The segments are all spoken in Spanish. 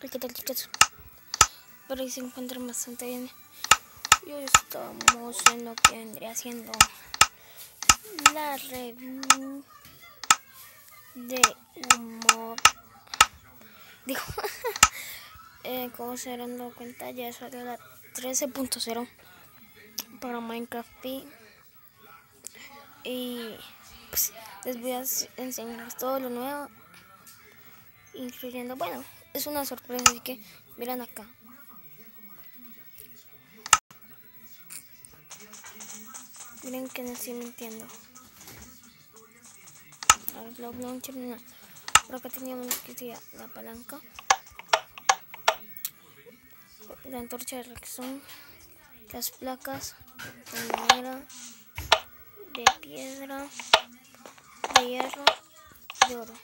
¿Qué tal chicos? Pero ahí se encuentran bastante bien. Y hoy estamos en lo que vendría siendo la review de humor. Digo, eh, como se habrán dado cuenta, ya salió la 13.0 para Minecraft P. Y pues, les voy a enseñar todo lo nuevo, incluyendo, bueno, es una sorpresa, así que miren acá. Miren que no estoy mintiendo. El blog launcher, no. Por acá teníamos que la palanca. La antorcha de reacción. Las placas de madera, de piedra, de hierro, de oro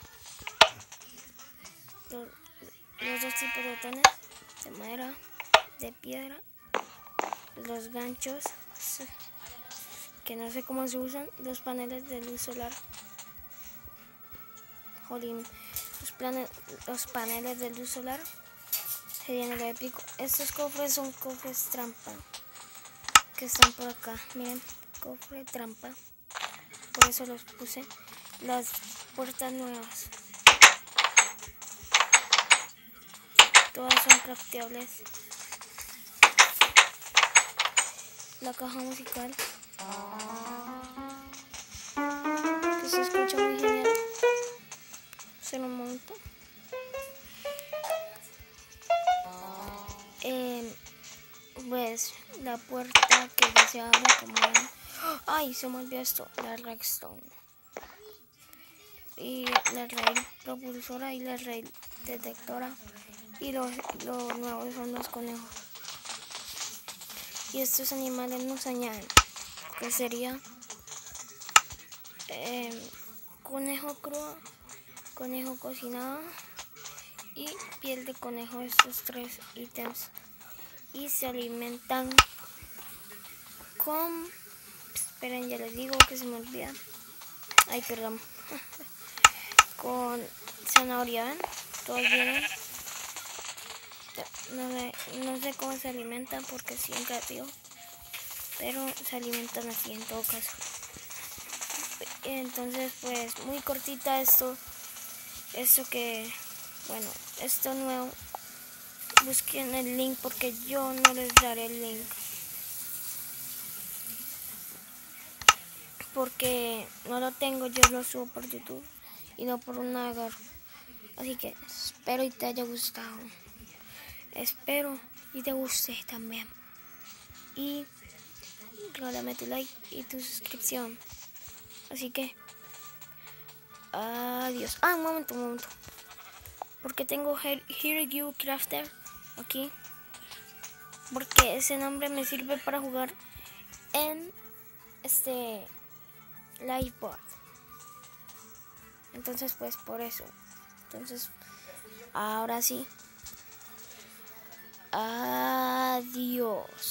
los dos tipos de botones de madera, de piedra, los ganchos que no sé cómo se usan, los paneles de luz solar. Jolín, los, los paneles de luz solar serían el épico. Estos cofres son cofres trampa que están por acá. Miren, cofre trampa. Por eso los puse. Las puertas nuevas. Todas son crafteables. La caja musical. Que se escucha muy genial. Se lo monto. Eh, pues la puerta que ya se abre como... Ay, se me olvidó esto. La redstone. Y la raíz propulsora y la raíz detectora y los, nuevos son los conejos. Y estos animales nos añaden, que sería em, conejo crudo, conejo cocinado y piel de conejo, estos tres ítems. Y se alimentan con... Esperen, ya les digo que se me olvida. Ay, perdón. con zanahoria, ¿ven? Todos vienen no sé, no sé cómo se alimentan porque siempre digo, pero se alimentan así en todo caso. Entonces, pues muy cortita esto, esto que, bueno, esto nuevo. Busquen el link porque yo no les daré el link. Porque no lo tengo, yo lo subo por YouTube y no por un navegador. Así que espero y te haya gustado. Espero y te guste también. Y regálame tu like y tu suscripción. Así que, adiós. Ah, un momento, un momento. Porque tengo Here You Crafter aquí. Porque ese nombre me sirve para jugar en este Livebot. Entonces, pues por eso. Entonces, ahora sí. Adiós.